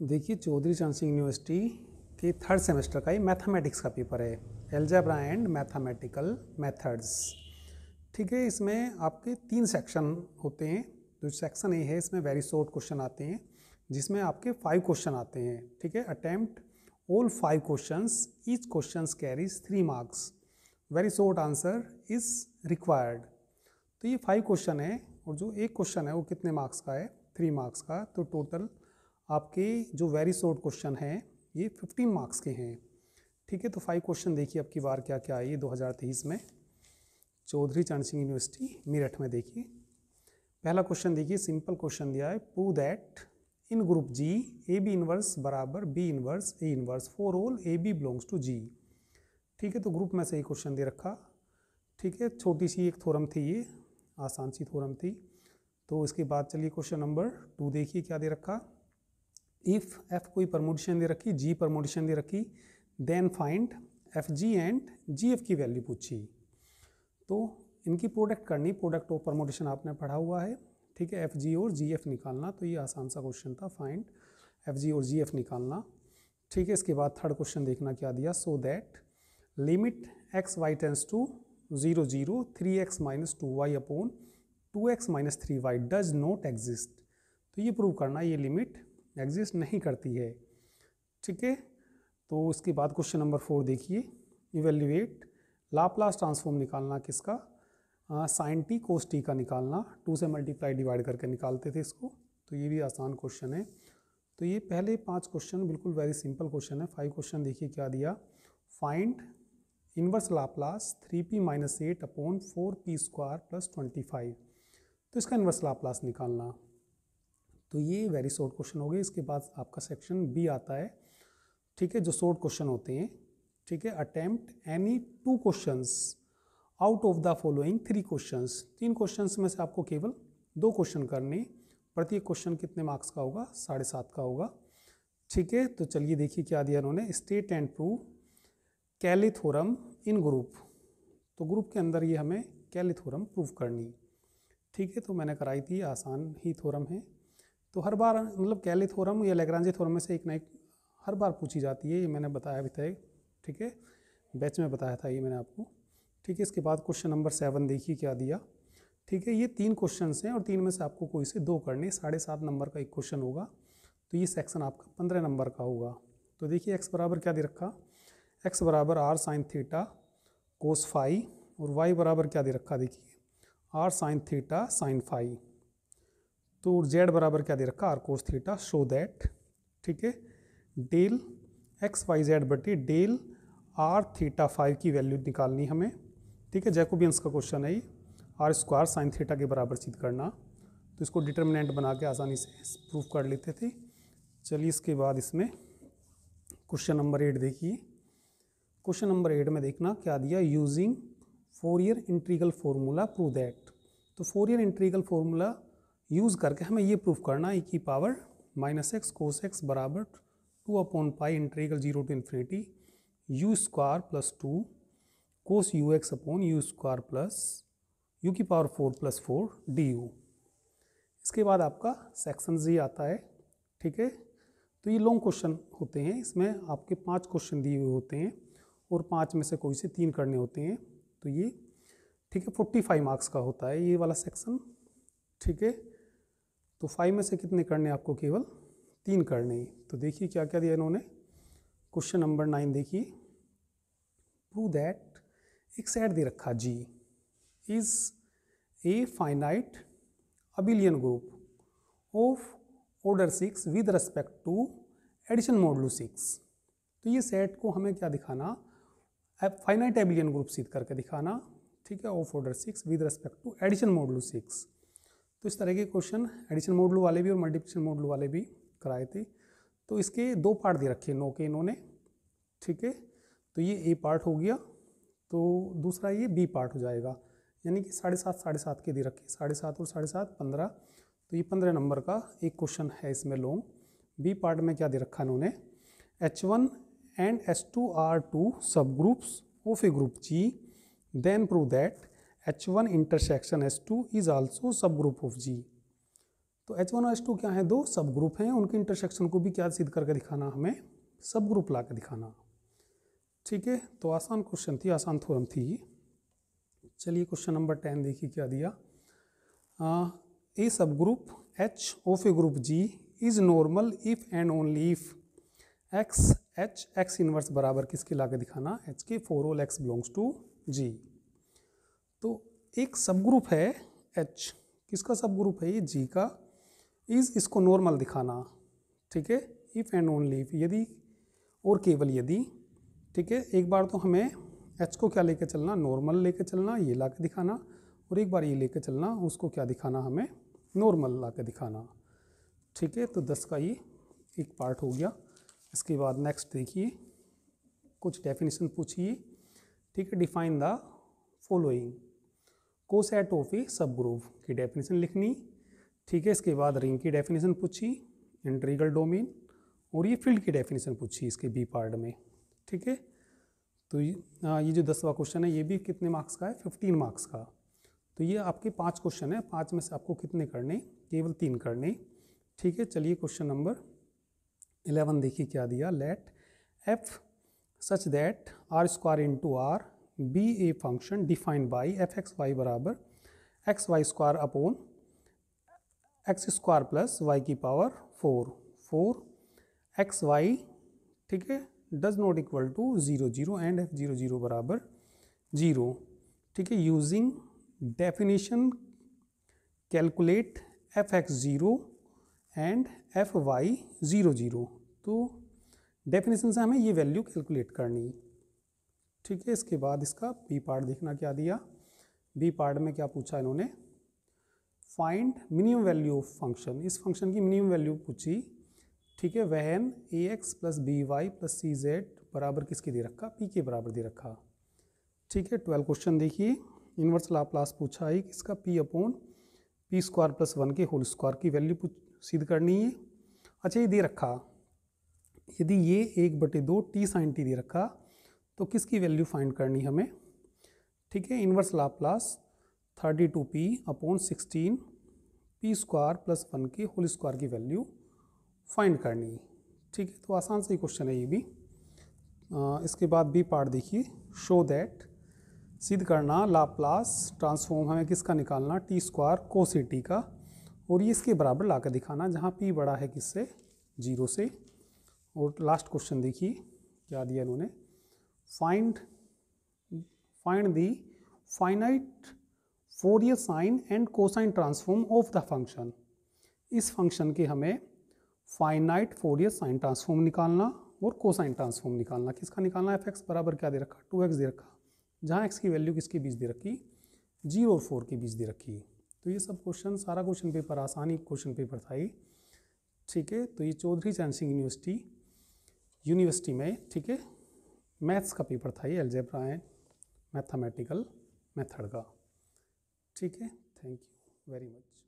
देखिए, चौधरी चरण सिंह यूनिवर्सिटी के third semester का ये मैथमेटिक्स का पेपर है। एल्जेब्रा एंड मैथमेटिकल मेथड्स ठीक है, इसमें आपके तीन सेक्शन होते हैं। जो सेक्शन ए है, इसमें वेरी शॉर्ट क्वेश्चन आते हैं, जिसमें आपके फाइव क्वेश्चन आते हैं। ठीक है attempt all five questions each question carries three marks very short answer is required तो ये फाइव क्वेश्चन है, और जो एक क्वेश्चन है, वो कितने मार्क्स का है? थ्री मार्क्स का। तो टोटल आपके जो वेरी शॉर्ट क्वेश्चन हैं, ये फिफ्टीन मार्क्स के हैं। ठीक है तो फाइव क्वेश्चन देखिए आपकी बार क्या क्या आई है दो हज़ार तेईस में। चौधरी चरण सिंह यूनिवर्सिटी मेरठ में देखिए। पहला क्वेश्चन देखिए सिंपल क्वेश्चन दिया है prove that in group G A B inverse बराबर B inverse A inverse for all A B belongs to G ठीक है तो ग्रुप में से ही क्वेश्चन दे रखा। ठीक है, छोटी सी एक थोरम थी ये, आसान सी थोरम थी। तो इसके बाद चलिए क्वेश्चन नंबर टू देखिए, क्या दे रखा? इफ़ एफ़ कोई परमोडिशन दे रखी जी परमोडिशन दे रखी then find F G and G F की वैल्यू पूछी। तो इनकी प्रोडक्ट करनी प्रोडक्ट ऑफ़ परमोडिशन आपने पढ़ा हुआ है, ठीक है एफ़ जी और जी एफ़ निकालना। तो ये आसान सा क्वेश्चन था फाइंड एफ़ जी और जी एफ़ निकालना। ठीक है, इसके बाद थर्ड क्वेश्चन देखना क्या दिया so that limit X Y tends to zero zero three X minus two Y upon two X minus three Y does not exist तो ये प्रूव करना, ये लिमिट एग्जिस्ट नहीं करती है। ठीक है? तो उसके बाद क्वेश्चन नंबर फोर देखिए। इवेल्युएट लाप्लास ट्रांसफॉर्म निकालना किसका? साइन टी कोस टी का निकालना। टू से मल्टीप्लाई डिवाइड करके निकालते थे इसको। तो ये भी आसान क्वेश्चन है। तो ये पहले पाँच क्वेश्चन, बिल्कुल वेरी सिंपल क्वेश्चन है। फाइव क्वेश्चन देखिए क्या दिया। Find inverse Laplace three P minus eight upon four P square plus twenty five तो इसका इनवर्स लाप्लास निकालना। तो ये वेरी शॉर्ट क्वेश्चन हो गए। इसके बाद आपका सेक्शन बी आता है। ठीक है, जो शॉर्ट क्वेश्चन होते हैं, ठीक है attempt any two questions out of the following three questions तीन क्वेश्चंस में से आपको केवल दो क्वेश्चन करने प्रत्येक क्वेश्चन कितने मार्क्स का होगा? साढ़े सात का होगा। ठीक है तो चलिए देखिए क्या दिया उन्होंने state and prove Cayley theorem in group तो ग्रुप के अंदर ये हमें कैलिथोरम प्रूव करनी। ठीक है तो मैंने कराई थी, आसान ही थोरम है। तो हर बार मतलब कैली थोरम या लेग्रांजी थोरम में से एक ना एक हर बार पूछी जाती है, ये मैंने बताया भी था ठीक है? बैच में बताया था ये मैंने आपको, ठीक है? इसके बाद क्वेश्चन नंबर सेवन देखिए क्या दिया, ठीक है? ये तीन क्वेश्चन हैं और तीन में से आपको कोई से दो करने, साढ़े सात नंबर का एक क्वेश्चन होगा तो ये सेक्शन आपका पंद्रह नंबर का होगा। तो देखिए एक्स बराबर क्या दे रखा? एक्स बराबर R sine theta cos phi और वाई बराबर क्या दे रखा? देखिए R sine theta sine phi तो जेड बराबर क्या दे रखा? R cos theta show that ठीक है? डेल एक्स वाई जेड बटे डेल आर थीटा फाइव की वैल्यू निकालनी हमें, ठीक है? जैकोबियंस का क्वेश्चन है ये। आर स्क्वायर साइन थीटा के बराबर सिद्ध करना। तो इसको डिटर्मिनेंट बना के आसानी से प्रूफ कर लेते थे। चलिए इसके बाद इसमें क्वेश्चन नंबर एट देखिए। क्वेश्चन नंबर एट में देखना क्या दिया? Using Fourier integral formula prove that तो Fourier integral formula use करके हमें ये प्रूफ करना है की power minus X cos X बराबर two upon pi integral zero to infinity U square plus two cos U X upon U square plus U की power four plus four D U इसके बाद आपका section जी आता है, ठीक है? तो ये लॉन्ग क्वेश्चन होते हैं। इसमें आपके पाँच क्वेश्चन दिए हुए होते हैं और पाँच में से कोई से तीन करने होते हैं। तो ये, ठीक है फोर्टी फाइव मार्क्स का होता है ये वाला सेक्शन ठीक है? तो फाइव में से कितने करने आपको केवल? तीन करने ही। तो देखिए क्या क्या दिया इन्होंने। क्वेश्चन नंबर नाइन देखिए। प्रूव दैट एक सेट दे रखा G is a finite abelian group of order six with respect to addition modulo six तो ये सेट को हमें क्या दिखाना? फाइनाइट एबिलियन ग्रुप सिद्ध करके दिखाना, ठीक है of order six with respect to addition modulo six तो इस तरह के क्वेश्चन एडिशन मोडलू वाले भी और मल्टीप्लिकेशन मोडलू वाले भी कराए थे। तो इसके दो पार्ट दे रखे नो के इन्होंने, ठीक है? तो ये ए पार्ट हो गया तो दूसरा ये बी पार्ट हो जाएगा। यानी कि साढ़े सात साढ़े सात के दे रखे साढ़े सात और साढ़े सात, पंद्रह। तो ये पंद्रह नंबर का एक क्वेश्चन है इसमें लॉन्ग बी पार्ट में क्या दे रखा इन्होंने? H one and H two are two subgroups of a group G then prove that H1 intersection H2 is subgroup of G. तो एच वन और एच टू क्या है? दो सब ग्रुप हैं। उनके इंटरसेक्शन को भी क्या सिद्ध करके दिखाना हमें? सब ग्रुप ला के दिखाना। ठीक है? तो आसान क्वेश्चन थी, आसान थोरम थी चलिए क्वेश्चन नंबर टेन देखिए क्या दिया। A subgroup H of a group G is normal if and only if X H X inverse बराबर किसके ला के दिखाना? एच के for all X belongs to G तो एक सब ग्रुप है एच किसका सब ग्रुप है ये? जी का। इज़ इसको नॉर्मल दिखाना। ठीक है? इफ़ एंड ओनली यदि और केवल यदि। ठीक है? एक बार तो हमें एच को क्या लेके चलना? नॉर्मल लेके चलना, ये ला के दिखाना। और एक बार ये लेके चलना, उसको क्या दिखाना हमें? नॉर्मल ला के दिखाना। ठीक है? तो दस का ये एक पार्ट हो गया। इसके बाद नेक्स्ट देखिए। कुछ डेफिनेशन पूछिए। ठीक है? Define the following coset of a subgroup की डेफिनेशन लिखनी ठीक है इसके बाद रिंग की डेफिनेशन पूछी इंट्रीगल डोमेन और ये फ़ील्ड की डेफिनेशन पूछी इसके बी पार्ट में ठीक है? तो ये आ, ये जो दसवा क्वेश्चन है ये भी कितने मार्क्स का है? फिफ्टीन मार्क्स का। तो ये आपके पाँच क्वेश्चन है पाँच में से आपको कितने करने? केवल तीन करने ठीक है? चलिए क्वेश्चन नंबर इलेवन देखिए क्या दिया। Let F such that R square into R be a function defined by F X Y बराबर X Y square upon X square plus Y की power four four X Y ठीक है does not equal to zero zero and F zero zero बराबर zero ठीक है using definition calculate F X zero and F Y zero zero तो definition से हमें ये वैल्यू कैलकुलेट करनी ठीक है, इसके बाद इसका बी पार्ट देखना क्या दिया? बी पार्ट में क्या पूछा इन्होंने? Find minimum value of function इस फ़ंक्शन की मिनिमम वैल्यू पूछी। ठीक है, when A X plus B Y plus C Z बराबर किसके दे रखा? पी के बराबर दे रखा। ठीक है ट्वेल्व क्वेश्चन देखिए। इनवर्स लाप्लास पूछा है किसका P upon P square plus one के होल स्क्वायर की वैल्यू सिद्ध करनी है। अच्छा ये दे रखा। यदि ये एक बटे दो टी साइन टी दे रखा तो किसकी वैल्यू फाइंड करनी हमें? ठीक है inverse Laplace thirty two P upon sixteen P square plus one के होल स्क्वायर की वैल्यू फाइंड करनी ठीक है तो आसान से ही क्वेश्चन है ये भी। आ, इसके बाद बी पार्ट देखिए। शो दैट सिद्ध करना लाप्लास ट्रांसफॉर्म हमें किसका निकालना? टी स्क्वायर टी का। और ये इसके बराबर ला कर दिखाना जहाँ पी बड़ा है किससे? ज़ीरो से। और लास्ट क्वेश्चन देखिए क्या दिया इन्होंने? Find find the finite Fourier sine and cosine transform of the function इस फ़ंक्शन के हमें फाइनाइट फोरियर साइन ट्रांसफॉर्म निकालना और कोसाइन ट्रांसफॉर्म निकालना। किसका निकालना? एफ़ एक्स बराबर क्या दे रखा? टू एक्स दे रखा। जहाँ एक्स की वैल्यू किसके बीच दे रखी? ज़ीरो और फोर के बीच दे रखी। तो ये सब क्वेश्चन सारा क्वेश्चन पेपर आसानी क्वेश्चन पेपर था ही ठीक है? तो ये चौधरी चरण सिंह यूनिवर्सिटी यूनिवर्सिटी में, ठीक है? मैथ्स का पेपर था ये एल्जेब्रा एंड मैथमेटिकल मेथड का। ठीक है? Thank you very much